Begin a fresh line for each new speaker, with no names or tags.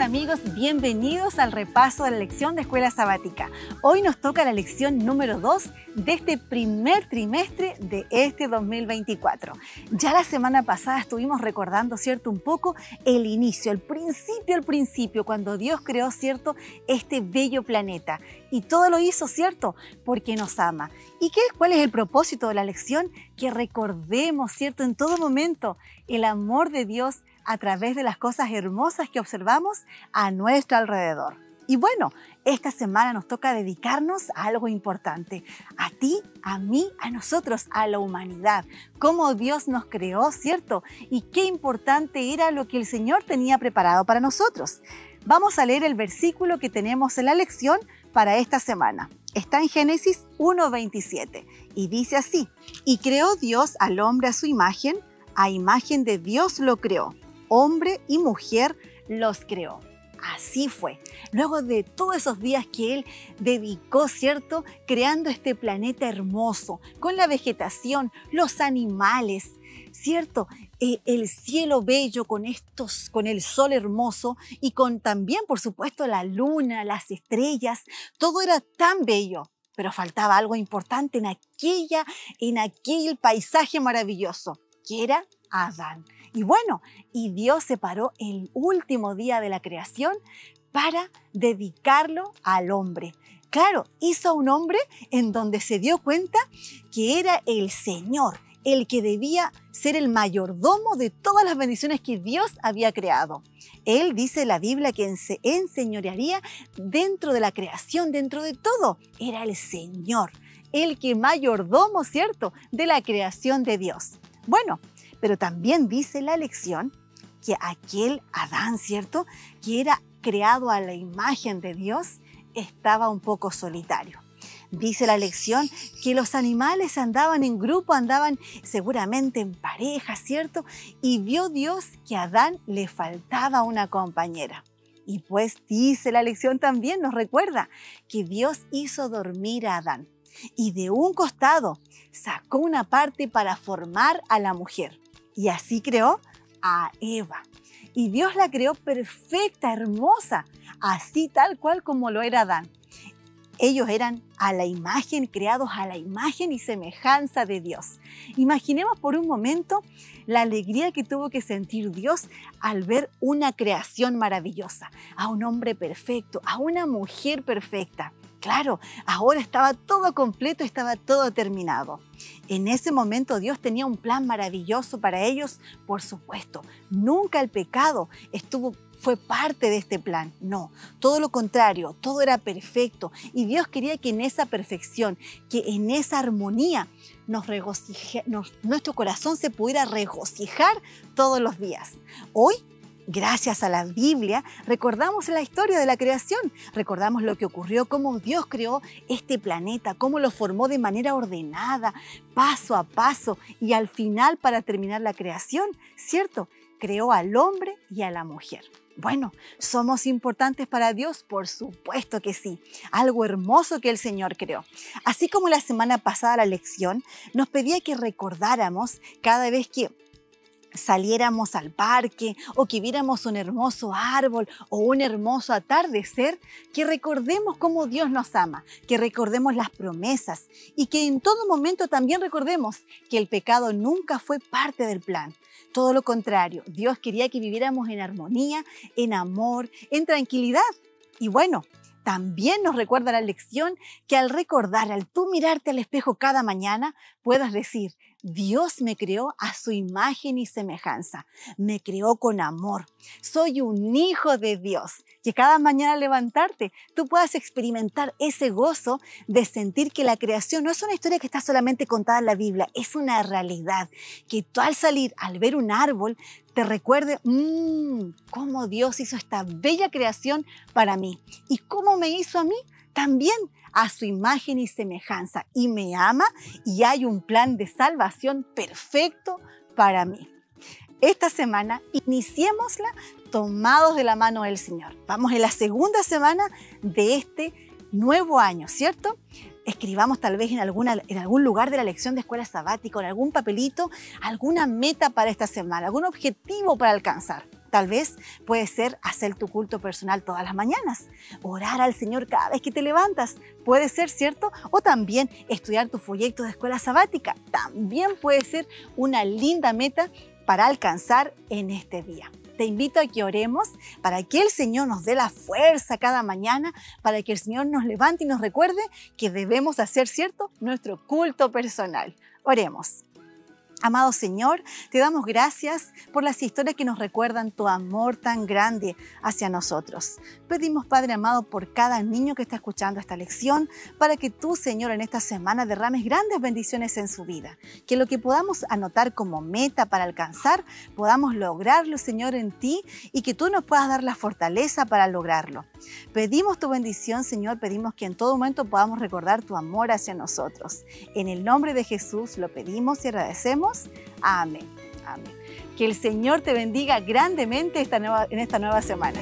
Amigos, bienvenidos al repaso de la lección de Escuela Sabática. Hoy nos toca la lección número 2 de este primer trimestre de este 2024. Ya la semana pasada estuvimos recordando, ¿cierto? Un poco el inicio, el principio, el principio, cuando Dios creó, ¿cierto? Este bello planeta. Y todo lo hizo, ¿cierto? Porque nos ama. ¿Y qué, cuál es el propósito de la lección? Que recordemos, ¿cierto? En todo momento el amor de Dios a través de las cosas hermosas que observamos a nuestro alrededor. Y bueno, esta semana nos toca dedicarnos a algo importante, a ti, a mí, a nosotros, a la humanidad, cómo Dios nos creó, ¿cierto? Y qué importante era lo que el Señor tenía preparado para nosotros. Vamos a leer el versículo que tenemos en la lección para esta semana. Está en Génesis 1.27 y dice así, y creó Dios al hombre a su imagen, a imagen de Dios lo creó hombre y mujer los creó. Así fue. Luego de todos esos días que él dedicó, ¿cierto? Creando este planeta hermoso, con la vegetación, los animales, ¿cierto? Eh, el cielo bello con estos, con el sol hermoso y con también, por supuesto, la luna, las estrellas. Todo era tan bello, pero faltaba algo importante en aquella, en aquel paisaje maravilloso, que era Adán. Y bueno, y Dios separó el último día de la creación para dedicarlo al hombre. Claro, hizo a un hombre en donde se dio cuenta que era el Señor, el que debía ser el mayordomo de todas las bendiciones que Dios había creado. Él dice la Biblia que se enseñorearía dentro de la creación, dentro de todo. Era el Señor, el que mayordomo, ¿cierto?, de la creación de Dios. Bueno, pero también dice la lección que aquel Adán, ¿cierto? Que era creado a la imagen de Dios, estaba un poco solitario. Dice la lección que los animales andaban en grupo, andaban seguramente en pareja, ¿cierto? Y vio Dios que a Adán le faltaba una compañera. Y pues dice la lección también, nos recuerda que Dios hizo dormir a Adán. Y de un costado sacó una parte para formar a la mujer. Y así creó a Eva. Y Dios la creó perfecta, hermosa, así tal cual como lo era Adán. Ellos eran a la imagen, creados a la imagen y semejanza de Dios. Imaginemos por un momento la alegría que tuvo que sentir Dios al ver una creación maravillosa, a un hombre perfecto, a una mujer perfecta. Claro, ahora estaba todo completo, estaba todo terminado. En ese momento Dios tenía un plan maravilloso para ellos, por supuesto. Nunca el pecado estuvo fue parte de este plan. No, todo lo contrario, todo era perfecto y Dios quería que en esa perfección, que en esa armonía, nuestro corazón se pudiera regocijar todos los días. Hoy Gracias a la Biblia recordamos la historia de la creación, recordamos lo que ocurrió, cómo Dios creó este planeta, cómo lo formó de manera ordenada, paso a paso y al final para terminar la creación, ¿cierto? Creó al hombre y a la mujer. Bueno, ¿somos importantes para Dios? Por supuesto que sí. Algo hermoso que el Señor creó. Así como la semana pasada la lección nos pedía que recordáramos cada vez que saliéramos al parque o que viéramos un hermoso árbol o un hermoso atardecer, que recordemos cómo Dios nos ama, que recordemos las promesas y que en todo momento también recordemos que el pecado nunca fue parte del plan. Todo lo contrario, Dios quería que viviéramos en armonía, en amor, en tranquilidad. Y bueno, también nos recuerda la lección que al recordar, al tú mirarte al espejo cada mañana, puedas decir, Dios me creó a su imagen y semejanza, me creó con amor. Soy un hijo de Dios. Que cada mañana levantarte tú puedas experimentar ese gozo de sentir que la creación no es una historia que está solamente contada en la Biblia, es una realidad. Que tú al salir, al ver un árbol, te recuerde mmm, cómo Dios hizo esta bella creación para mí y cómo me hizo a mí también a su imagen y semejanza y me ama y hay un plan de salvación perfecto para mí. Esta semana iniciémosla tomados de la mano del Señor. Vamos en la segunda semana de este nuevo año, ¿cierto? Escribamos tal vez en, alguna, en algún lugar de la lección de escuela sabática, en algún papelito, alguna meta para esta semana, algún objetivo para alcanzar. Tal vez puede ser hacer tu culto personal todas las mañanas, orar al Señor cada vez que te levantas, puede ser, ¿cierto? O también estudiar tu folleto de escuela sabática, también puede ser una linda meta para alcanzar en este día. Te invito a que oremos para que el Señor nos dé la fuerza cada mañana, para que el Señor nos levante y nos recuerde que debemos hacer, ¿cierto?, nuestro culto personal. Oremos. Amado Señor, te damos gracias por las historias que nos recuerdan tu amor tan grande hacia nosotros. Pedimos, Padre amado, por cada niño que está escuchando esta lección, para que tú, Señor, en esta semana derrames grandes bendiciones en su vida. Que lo que podamos anotar como meta para alcanzar, podamos lograrlo, Señor, en ti y que tú nos puedas dar la fortaleza para lograrlo. Pedimos tu bendición, Señor, pedimos que en todo momento podamos recordar tu amor hacia nosotros. En el nombre de Jesús lo pedimos y agradecemos Amén. Amén. Que el Señor te bendiga grandemente esta nueva, en esta nueva semana.